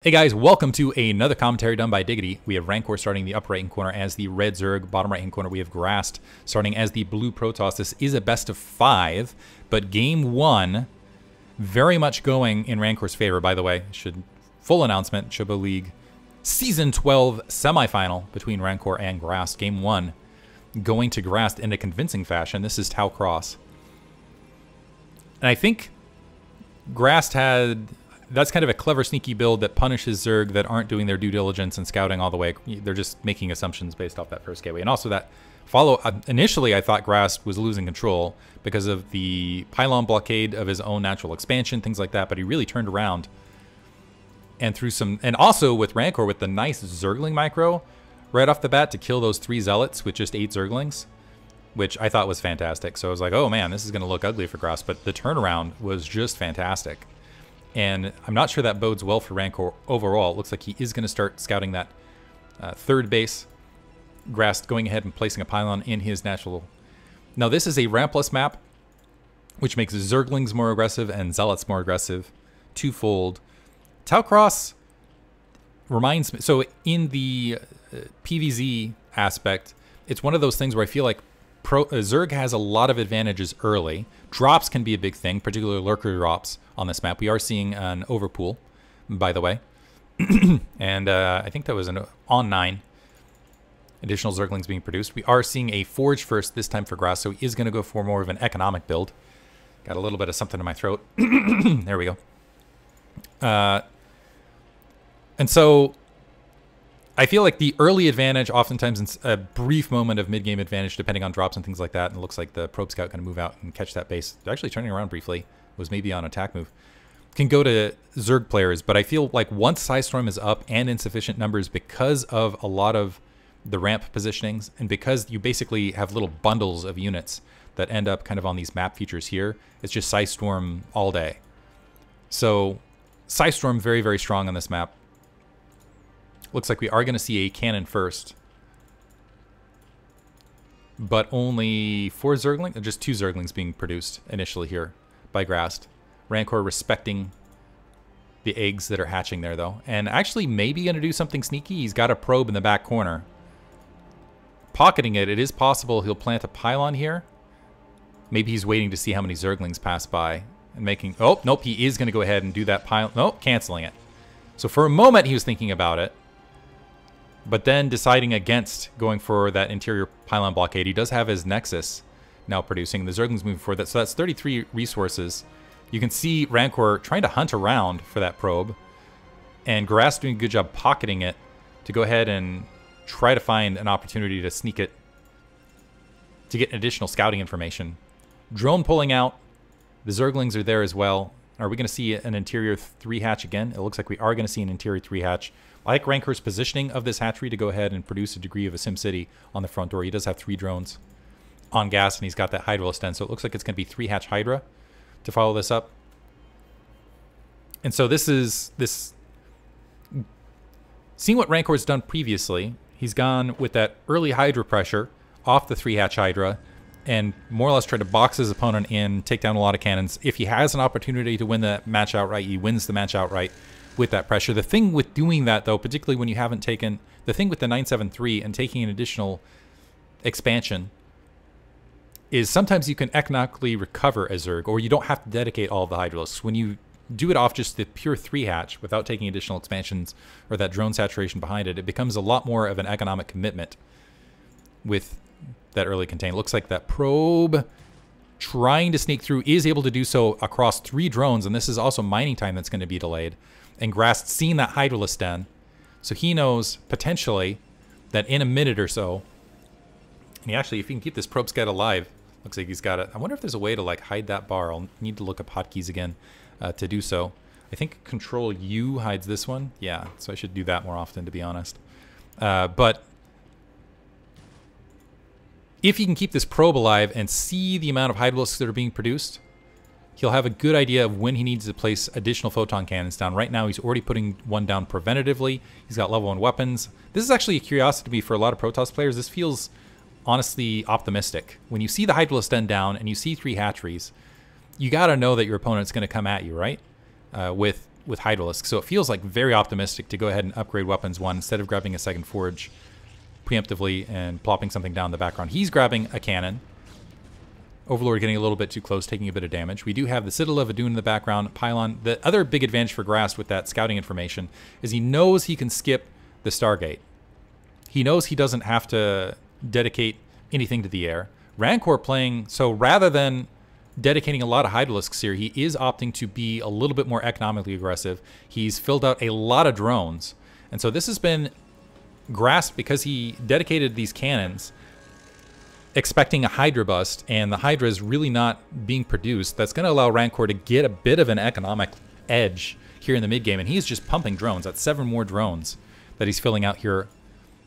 Hey guys, welcome to another commentary done by Diggity. We have Rancor starting the upper right hand corner as the red Zerg. Bottom right hand corner we have Grast starting as the blue Protoss. This is a best of five, but game one very much going in Rancor's favor, by the way. Should Full announcement, Chobo League Season 12 semifinal between Rancor and Grast. Game one going to Grast in a convincing fashion. This is Tau Cross. And I think Grast had that's kind of a clever, sneaky build that punishes Zerg that aren't doing their due diligence and scouting all the way. They're just making assumptions based off that first gateway. And also that follow, uh, initially I thought Grast was losing control because of the pylon blockade of his own natural expansion, things like that, but he really turned around and through some, and also with Rancor with the nice Zergling micro right off the bat to kill those three Zealots with just eight Zerglings, which I thought was fantastic. So I was like, oh man, this is going to look ugly for Grast, but the turnaround was just fantastic. And I'm not sure that bodes well for Rancor overall. It looks like he is going to start scouting that uh, third base. Grast going ahead and placing a pylon in his natural. Now this is a rampless map, which makes Zerglings more aggressive and Zealots more aggressive, twofold. Tau Cross reminds me, so in the uh, PVZ aspect, it's one of those things where I feel like Pro, uh, Zerg has a lot of advantages early. Drops can be a big thing, particularly lurker drops on this map. We are seeing an overpool, by the way. and uh, I think that was an on 9. Additional Zerglings being produced. We are seeing a Forge first this time for Grast, so he is going to go for more of an economic build. Got a little bit of something in my throat. there we go. Uh, and so I feel like the early advantage, oftentimes in a brief moment of mid-game advantage, depending on drops and things like that, and it looks like the probe scout to move out and catch that base. They're actually turning around briefly. Was maybe on attack move. Can go to Zerg players, but I feel like once Psystorm is up and in sufficient numbers because of a lot of the ramp positionings, and because you basically have little bundles of units that end up kind of on these map features here, it's just Psystorm all day. So Psystorm very, very strong on this map. Looks like we are going to see a cannon first. But only four Zerglings, just two Zerglings being produced initially here by Grast. Rancor respecting the eggs that are hatching there, though. And actually maybe going to do something sneaky. He's got a probe in the back corner. Pocketing it, it is possible he'll plant a pylon here. Maybe he's waiting to see how many Zerglings pass by and making... Oh, nope, he is going to go ahead and do that pylon. Nope, canceling it. So for a moment, he was thinking about it but then deciding against going for that interior pylon blockade. He does have his Nexus now producing. The Zerglings moving forward. That, so that's 33 resources. You can see Rancor trying to hunt around for that probe. And Grast doing a good job pocketing it to go ahead and try to find an opportunity to sneak it to get additional scouting information. Drone pulling out. The Zerglings are there as well. Are we going to see an interior 3 hatch again? It looks like we are going to see an interior 3 hatch. Like Rancor's positioning of this hatchery to go ahead and produce a degree of a SimCity on the front door. He does have three drones on gas, and he's got that Hydra stand, so it looks like it's going to be three hatch Hydra to follow this up. And so this is this. Seeing what Rancor's done previously, he's gone with that early Hydra pressure off the three hatch Hydra and more or less try to box his opponent in, take down a lot of cannons. If he has an opportunity to win the match outright, he wins the match outright with that pressure. The thing with doing that, though, particularly when you haven't taken the thing with the 973 and taking an additional expansion, is sometimes you can economically recover a Zerg, or you don't have to dedicate all the Hydralisks. When you do it off just the pure three hatch without taking additional expansions or that drone saturation behind it, it becomes a lot more of an economic commitment with that early contain. Looks like that probe trying to sneak through is able to do so across three drones, and this is also mining time that's going to be delayed and Grast seen that Hydralisk den, so he knows potentially that in a minute or so, and he actually, if he can keep this probe scout alive, looks like he's got it. I wonder if there's a way to like hide that bar. I'll need to look up hotkeys again uh, to do so. I think Control U hides this one. Yeah, so I should do that more often, to be honest. Uh, but if he can keep this probe alive and see the amount of Hydralisks that are being produced, he'll have a good idea of when he needs to place additional photon cannons down. Right now, he's already putting one down preventatively. He's got level one weapons. This is actually a curiosity to me for a lot of Protoss players. This feels honestly optimistic. When you see the Hydralisk Den down and you see three hatcheries, you got to know that your opponent's going to come at you, right? Uh, with with Hydralisk. So it feels like very optimistic to go ahead and upgrade weapons one instead of grabbing a second Forge preemptively and plopping something down in the background. He's grabbing a cannon. Overlord getting a little bit too close, taking a bit of damage. We do have the Citadel of Adun in the background, Pylon. The other big advantage for Grast with that scouting information is he knows he can skip the Stargate. He knows he doesn't have to dedicate anything to the air. Rancor playing, so rather than dedicating a lot of Hydralisks here, he is opting to be a little bit more economically aggressive. He's filled out a lot of drones. And so this has been Grast because he dedicated these cannons expecting a Hydra bust, and the Hydra is really not being produced. That's going to allow Rancor to get a bit of an economic edge here in the mid game, and he's just pumping drones. That's seven more drones that he's filling out here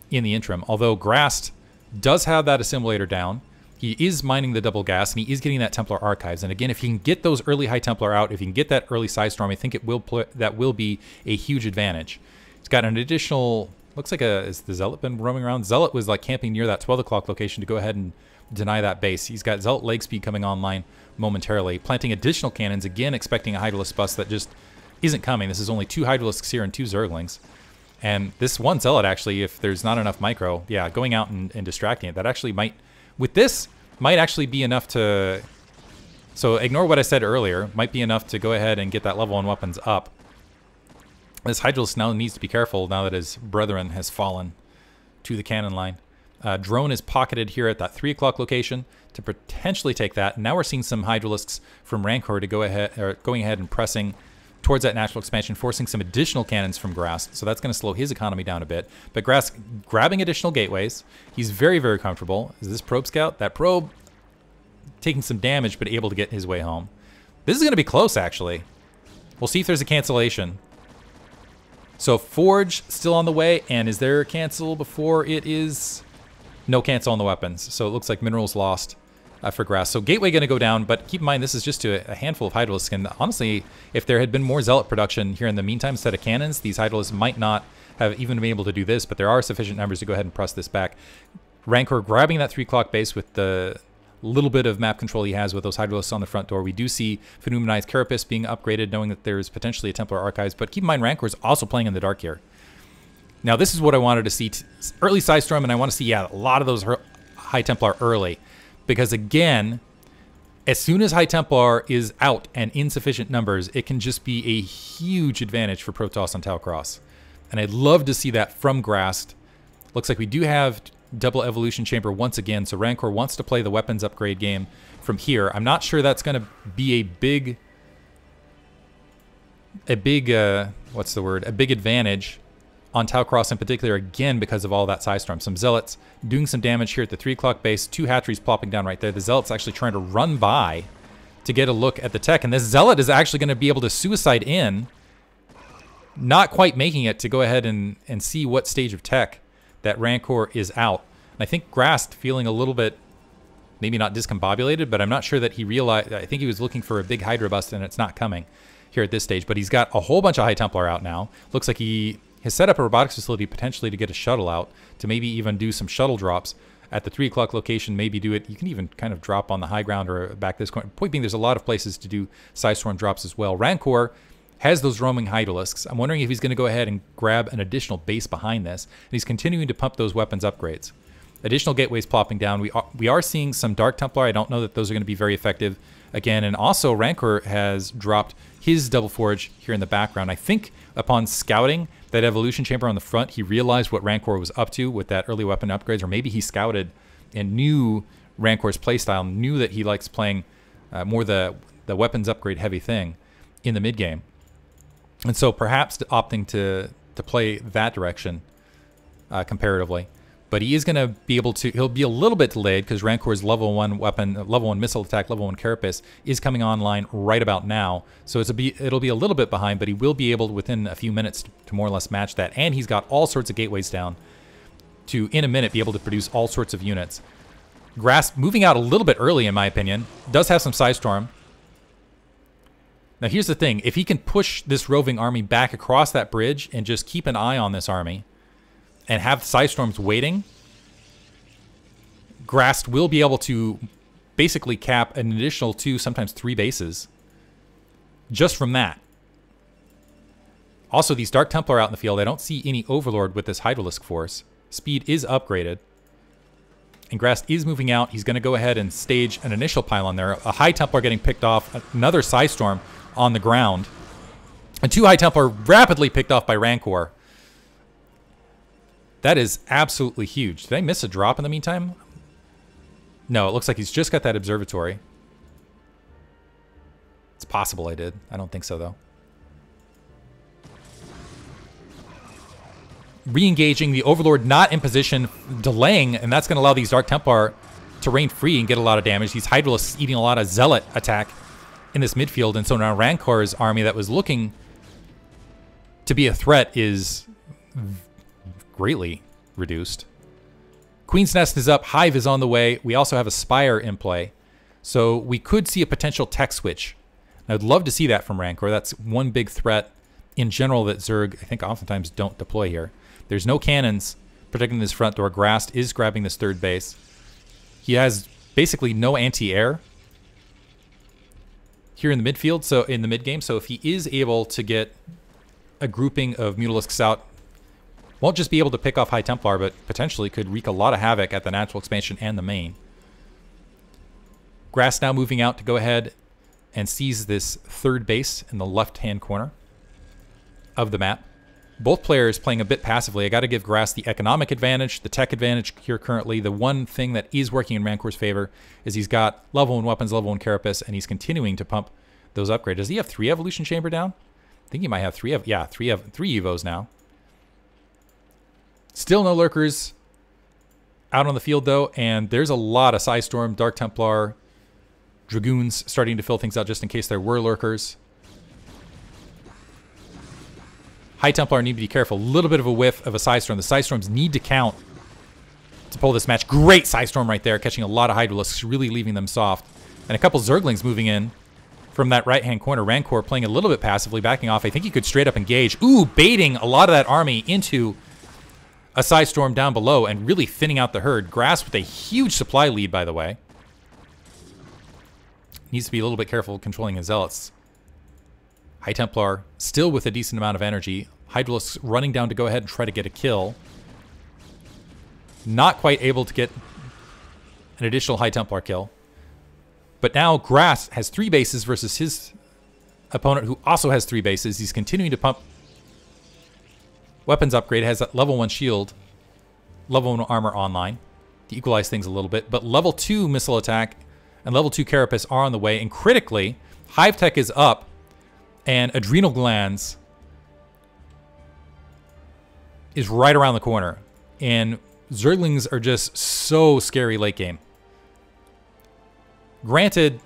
in the interim. Although Grast does have that assimilator down, he is mining the double gas, and he is getting that Templar archives. And again, if he can get those early High Templar out, if he can get that early Psi Storm, I think it will that will be a huge advantage. He's got an additional Looks like a is the Zealot been roaming around? Zealot was like camping near that 12 o'clock location to go ahead and deny that base. He's got Zealot leg speed coming online momentarily, planting additional cannons, again expecting a Hydralisk bust that just isn't coming. This is only two Hydralisks here and two Zerglings. And this one Zealot actually, if there's not enough micro, yeah, going out and, and distracting it, that actually might, with this, might actually be enough to, so ignore what I said earlier, might be enough to go ahead and get that level 1 weapons up. This Hydralisk now needs to be careful now that his brethren has fallen to the cannon line. Uh, drone is pocketed here at that 3 o'clock location to potentially take that. Now we're seeing some Hydralisks from Rancor to go ahead, or going ahead and pressing towards that natural expansion, forcing some additional cannons from Grast. So that's going to slow his economy down a bit. But Grast grabbing additional gateways. He's very, very comfortable. Is this probe scout? That probe taking some damage, but able to get his way home. This is going to be close, actually. We'll see if there's a cancellation. So Forge still on the way, and is there a cancel before it is? No cancel on the weapons, so it looks like minerals lost uh, for Grast. So Gateway to go down, but keep in mind this is just to a handful of Hydralisks, and honestly, if there had been more Zealot production here in the meantime instead of cannons, these Hydralisks might not have even been able to do this, but there are sufficient numbers to go ahead and press this back. Rancor grabbing that 3 o'clock base with the little bit of map control he has with those Hydralisks on the front door. We do see Pneumatized Carapace being upgraded, knowing that there's potentially a Templar Archives, but keep in mind Rancor is also playing in the dark here. Now, this is what I wanted to see. early Psi Storm, and I want to see, yeah, a lot of those High Templar early. Because again, as soon as High Templar is out and insufficient numbers, it can just be a huge advantage for Protoss on Tau Cross. And I'd love to see that from Grast. Looks like we do have double evolution chamber once again. So Rancor wants to play the weapons upgrade game from here. I'm not sure that's going to be a big, a big, uh, what's the word? A big advantage on Tau Cross in particular, again, because of all that Psi Storm. Some Zealots doing some damage here at the 3 o'clock base. Two hatcheries plopping down right there. The Zealot's actually trying to run by to get a look at the tech. And this Zealot is actually going to be able to suicide in, not quite making it to go ahead and, and see what stage of tech that Rancor is out. And I think Grast feeling a little bit, maybe not discombobulated, but I'm not sure that he realized, I think he was looking for a big Hydra bust and it's not coming here at this stage. But he's got a whole bunch of High Templar out now. Looks like he has set up a robotics facility potentially to get a shuttle out, to maybe even do some shuttle drops at the 3 o'clock location, maybe do it. You can even kind of drop on the high ground or back this corner. Point being, there's a lot of places to do Psi Storm drops as well. Rancor has those roaming Hydralisks. I'm wondering if he's going to go ahead and grab an additional base behind this, and he's continuing to pump those weapons upgrades. Additional gateways plopping down. We are, we are seeing some Dark Templar. I don't know that those are going to be very effective again. And also, Rancor has dropped his Double Forge here in the background. I think upon scouting that Evolution Chamber on the front, he realized what Rancor was up to with that early weapon upgrades, or maybe he scouted and knew Rancor's playstyle, knew that he likes playing uh, more the, the weapons upgrade heavy thing in the mid game. And so perhaps opting to, to play that direction uh, comparatively. But he is going to be able to, he'll be a little bit delayed because Rancor's level 1 weapon, level 1 missile attack, level 1 carapace is coming online right about now. So it's a be, it'll be a little bit behind, but he will be able within a few minutes to more or less match that. And he's got all sorts of gateways down to, in a minute, be able to produce all sorts of units. Grast moving out a little bit early, in my opinion, does have some Psi Storm. Now here's the thing, if he can push this roving army back across that bridge and just keep an eye on this army and have Psi Storms waiting, Grast will be able to basically cap an additional two, sometimes three bases just from that. Also, these Dark Templar out in the field, I don't see any Overlord with this Hydralisk force. Speed is upgraded. And Grast is moving out. He's going to go ahead and stage an initial pylon there. A High Templar getting picked off. Another Psystorm on the ground. And two High Templar rapidly picked off by Rancor. That is absolutely huge. Did I miss a drop in the meantime? No, it looks like he's just got that observatory. It's possible I did. I don't think so, though. Re-engaging the Overlord not in position, delaying, and that's going to allow these Dark Templar to reign free and get a lot of damage. These Hydralisks eating a lot of Zealot attack in this midfield, and so now Rancor's army that was looking to be a threat is greatly reduced. Queen's Nest is up, Hive is on the way. We also have a Spire in play. So we could see a potential tech switch. I'd love to see that from Rancor. That's one big threat in general that Zerg, I think, oftentimes don't deploy here. There's no cannons protecting this front door. Grast is grabbing this third base. He has basically no anti-air here in the midfield, so in the mid game. So if he is able to get a grouping of Mutalisks out, won't just be able to pick off High Templar, but potentially could wreak a lot of havoc at the natural expansion and the main. Grast now moving out to go ahead and seize this third base in the left-hand corner of the map. Both players playing a bit passively. I got to give Grast the economic advantage, the tech advantage here currently. The one thing that is working in Rancor's favor is he's got level 1 weapons, level 1 carapace, and he's continuing to pump those upgrades. Does he have three evolution chamber down? I think he might have three. Of, yeah, three of three evos now. Still no lurkers out on the field though, and there's a lot of Psystorm, Dark Templar, Dragoons starting to fill things out just in case there were lurkers. High Templar need to be careful. A little bit of a whiff of a Psystorm. The Psystorms need to count to pull this match. Great Psystorm right there, catching a lot of Hydralisks, really leaving them soft. And a couple Zerglings moving in from that right-hand corner. Rancor playing a little bit passively, backing off. I think he could straight up engage. Ooh, baiting a lot of that army into a Psystorm down below and really thinning out the herd. Grast with a huge supply lead, by the way. Needs to be a little bit careful controlling his zealots. High Templar still with a decent amount of energy. Hydralisk running down to go ahead and try to get a kill. Not quite able to get an additional High Templar kill. But now Grast has three bases versus his opponent who also has three bases. He's continuing to pump weapons upgrade. Has that level 1 shield, level 1 armor online to equalize things a little bit. But level 2 missile attack and level 2 carapace are on the way. And critically, Hive Tech is up and Adrenal Glands is right around the corner. And Zerglings are just so scary late game. Granted,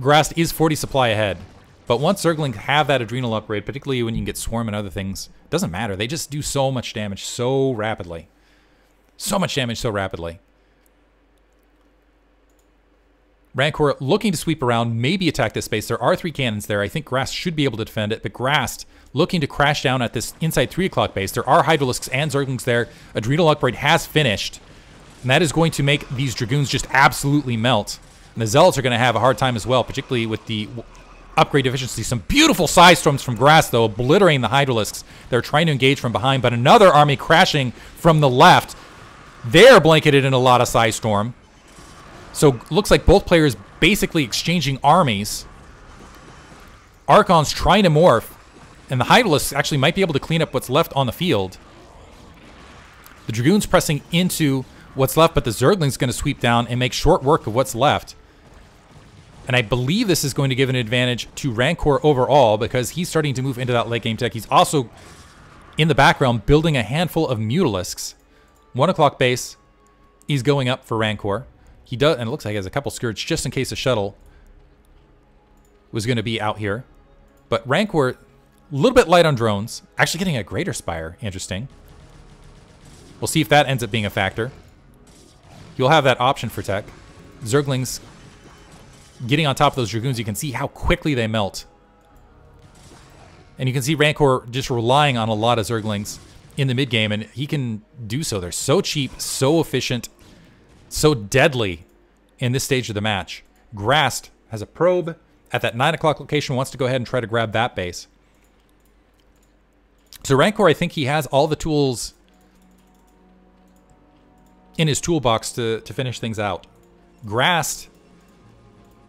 Grast is 40 supply ahead, but once Zerglings have that Adrenal upgrade, particularly when you can get Swarm and other things, doesn't matter. They just do so much damage so rapidly. So much damage so rapidly. Rancor looking to sweep around, maybe attack this space. There are three cannons there. I think Grast should be able to defend it, but Grast looking to crash down at this inside 3 o'clock base. There are Hydralisks and Zerglings there. Adrenal Upgrade has finished, and that is going to make these Dragoons just absolutely melt. And the Zealots are going to have a hard time as well, particularly with the upgrade efficiency. Some beautiful Psi Storms from Grast, though, obliterating the Hydralisks. They're trying to engage from behind, but another army crashing from the left. They're blanketed in a lot of Psystorm. So looks like both players basically exchanging armies. Archon's trying to morph, and the Hydralisks actually might be able to clean up what's left on the field. The Dragoon's pressing into what's left, but the Zergling's going to sweep down and make short work of what's left. And I believe this is going to give an advantage to Rancor overall because he's starting to move into that late game tech. He's also, in the background, building a handful of Mutalisks. One o'clock base is going up for Rancor. He does, and it looks like he has a couple skirts just in case a shuttle was going to be out here. But Rancor, a little bit light on drones. Actually getting a greater spire. Interesting. We'll see if that ends up being a factor. You'll have that option for tech. Zerglings getting on top of those Dragoons, you can see how quickly they melt. And you can see Rancor just relying on a lot of Zerglings in the mid game, and he can do so. They're so cheap, so efficient, so deadly in this stage of the match. Grast has a probe at that 9 o'clock location, wants to go ahead and try to grab that base. So Rancor, I think he has all the tools in his toolbox to, to finish things out. Grast,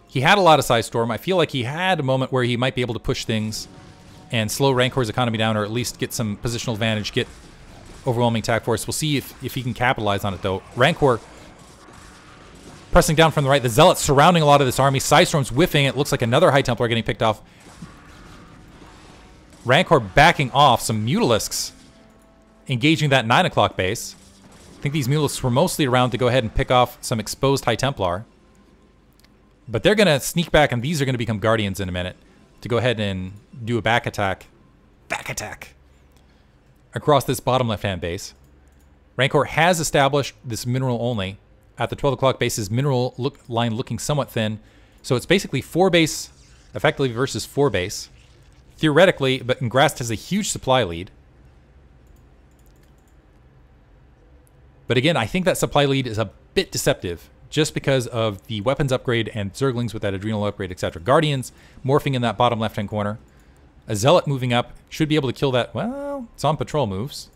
he had a lot of Psi Storm. I feel like he had a moment where he might be able to push things and slow Rancor's economy down or at least get some positional advantage, get overwhelming attack force. We'll see if, if he can capitalize on it, though. Rancor pressing down from the right. The Zealots surrounding a lot of this army. Psystorm's whiffing. It looks like another High Templar getting picked off. Rancor backing off. Some Mutalisks engaging that 9 o'clock base. I think these Mutalisks were mostly around to go ahead and pick off some exposed High Templar. But they're going to sneak back, and these are going to become Guardians in a minute to go ahead and do a back attack. Back attack! Across this bottom left-hand base. Rancor has established this mineral only. At the 12 o'clock base, his mineral look, line looking somewhat thin. So it's basically 4 base, effectively versus 4 base. Theoretically, but Grast has a huge supply lead. But again, I think that supply lead is a bit deceptive just because of the weapons upgrade and Zerglings with that adrenal upgrade, etc. Guardians morphing in that bottom left-hand corner. A Zealot moving up should be able to kill that. Well, it's on patrol moves.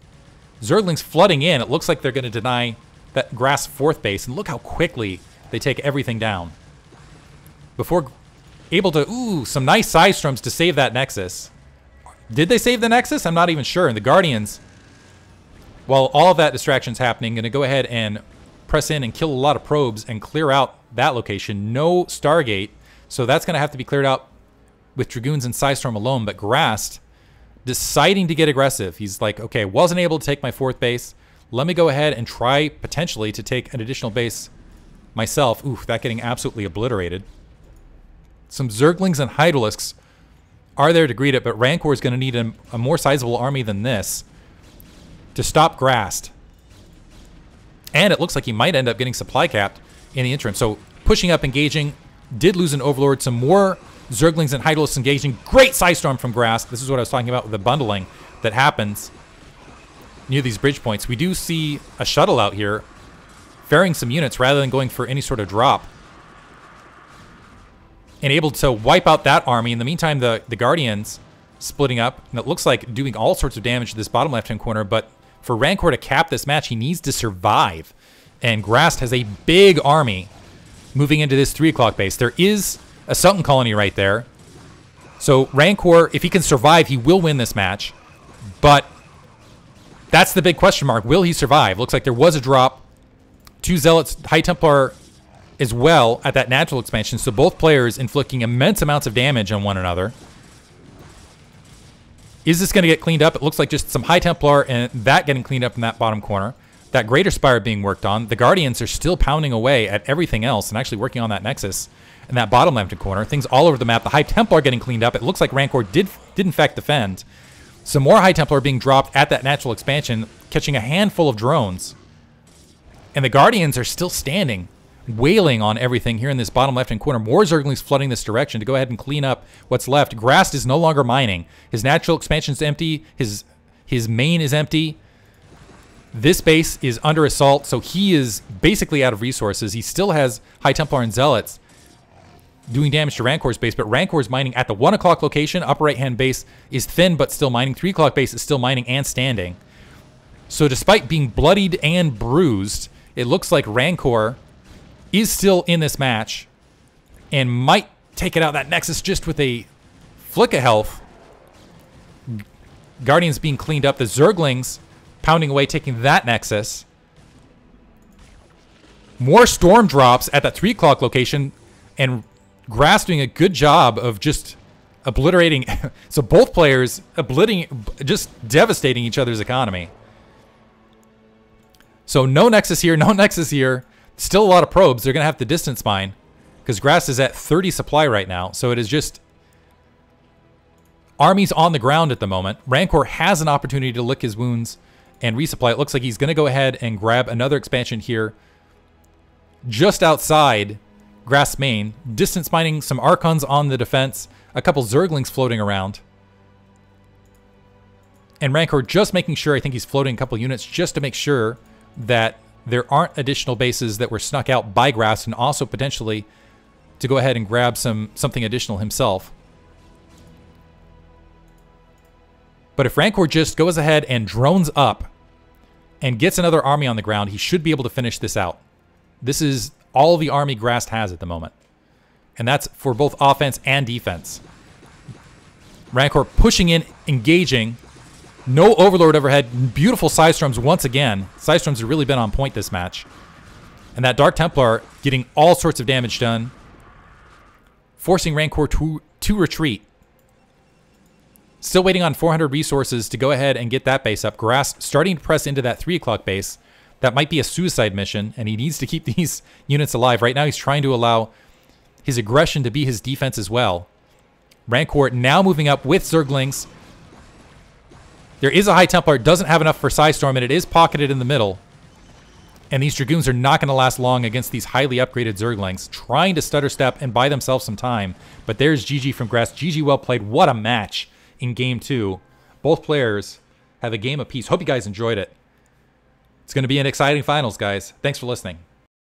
Zerglings flooding in. It looks like they're going to deny that Grast fourth base. And look how quickly they take everything down. Before able to... Ooh, some nice Psystorms to save that Nexus. Did they save the Nexus? I'm not even sure. And the Guardians, while all of that distraction's happening, going to go ahead and press in and kill a lot of probes and clear out that location. No Stargate, so that's going to have to be cleared out with Dragoons and Psystorm alone. But Grast deciding to get aggressive. He's like, okay, wasn't able to take my fourth base. Let me go ahead and try potentially to take an additional base myself. Oof, that getting absolutely obliterated. Some Zerglings and Hydralisks are there to greet it, but Rancor is going to need a, a more sizable army than this to stop Grast. And it looks like he might end up getting supply capped in the interim. So pushing up, engaging, did lose an Overlord. Some more Zerglings and Hydralisks engaging. Great Psystorm from Grast. This is what I was talking about with the bundling that happens near these bridge points. We do see a shuttle out here ferrying some units rather than going for any sort of drop. And able to wipe out that army. In the meantime, the, the Guardians splitting up. And it looks like doing all sorts of damage to this bottom left-hand corner, but for Rancor to cap this match, he needs to survive. And Grast has a big army moving into this 3 o'clock base. There is a Sunken colony right there. So Rancor, if he can survive, he will win this match. But that's the big question mark. Will he survive? Looks like there was a drop. Two Zealots, High Templar as well at that natural expansion. So both players inflicting immense amounts of damage on one another. Is this going to get cleaned up? It looks like just some High Templar and that getting cleaned up in that bottom corner. That Greater Spire being worked on. The Guardians are still pounding away at everything else and actually working on that Nexus in that bottom left corner. Things all over the map. The High Templar getting cleaned up. It looks like Rancor did, did in fact defend. Some more High Templar being dropped at that natural expansion, catching a handful of drones. And the Guardians are still standing wailing on everything here in this bottom left-hand corner. More Zerglings flooding this direction to go ahead and clean up what's left. Grast is no longer mining. His natural expansion is empty. His, his main is empty. This base is under assault, so he is basically out of resources. He still has High Templar and Zealots doing damage to Rancor's base, but Rancor's mining at the 1 o'clock location. Upper right-hand base is thin, but still mining. 3 o'clock base is still mining and standing. So despite being bloodied and bruised, it looks like Rancor is still in this match and might take it out that Nexus just with a flick of health. Guardians being cleaned up. The Zerglings pounding away, taking that Nexus. More storm drops at that 3 o'clock location, and Grast doing a good job of just obliterating. so both players obliterating, just devastating each other's economy. So no Nexus here, no Nexus here. Still a lot of probes. They're going to have to distance mine because Grast is at 30 supply right now. So it is just armies on the ground at the moment. Rancor has an opportunity to lick his wounds and resupply. It looks like he's going to go ahead and grab another expansion here just outside Grast's main. Distance mining some Archons on the defense. A couple Zerglings floating around. And Rancor just making sure, I think he's floating a couple units just to make sure that there aren't additional bases that were snuck out by Grast and also potentially to go ahead and grab some something additional himself. But if Rancor just goes ahead and drones up and gets another army on the ground, he should be able to finish this out. This is all the army Grast has at the moment. And that's for both offense and defense. Rancor pushing in, engaging. No Overlord overhead. Beautiful Psystorms once again. Psystorms have really been on point this match. And that Dark Templar getting all sorts of damage done. Forcing Rancor to, to retreat. Still waiting on 400 resources to go ahead and get that base up. Grast starting to press into that 3 o'clock base. That might be a suicide mission, and he needs to keep these units alive. Right now, he's trying to allow his aggression to be his defense as well. Rancor now moving up with Zerglings. There is a High Templar. doesn't have enough for Psystorm, and it is pocketed in the middle. And these Dragoons are not going to last long against these highly upgraded Zerglings, trying to stutter step and buy themselves some time. But there's GG from Grast. GG well played. What a match in game two. Both players have a game apiece. Hope you guys enjoyed it. It's going to be an exciting finals, guys. Thanks for listening.